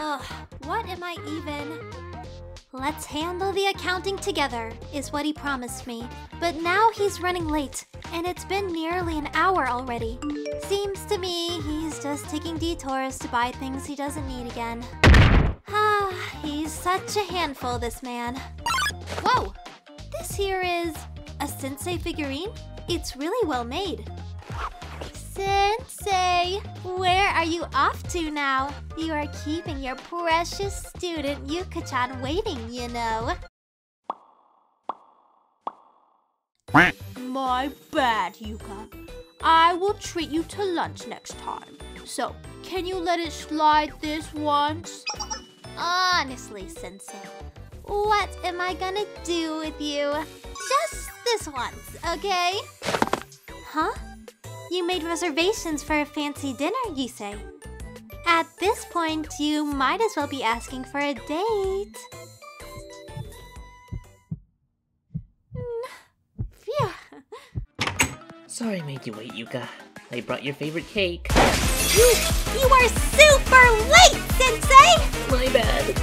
Ugh, what am I even? Let's handle the accounting together, is what he promised me. But now he's running late, and it's been nearly an hour already. Seems to me he's just taking detours to buy things he doesn't need again. Ah, he's such a handful, this man. Whoa! This here is a sensei figurine? It's really well made. Sensei, where are you off to now? You are keeping your precious student Yuuka-chan waiting, you know. My bad, Yuuka. I will treat you to lunch next time. So, can you let it slide this once? Honestly, Sensei, what am I gonna do with you? Just this once, okay? Huh? You made reservations for a fancy dinner, you say? At this point, you might as well be asking for a date. Mm, Phew. Sorry I made you wait, Yuuka. I brought your favorite cake. You, you are super late, Sensei! My bad.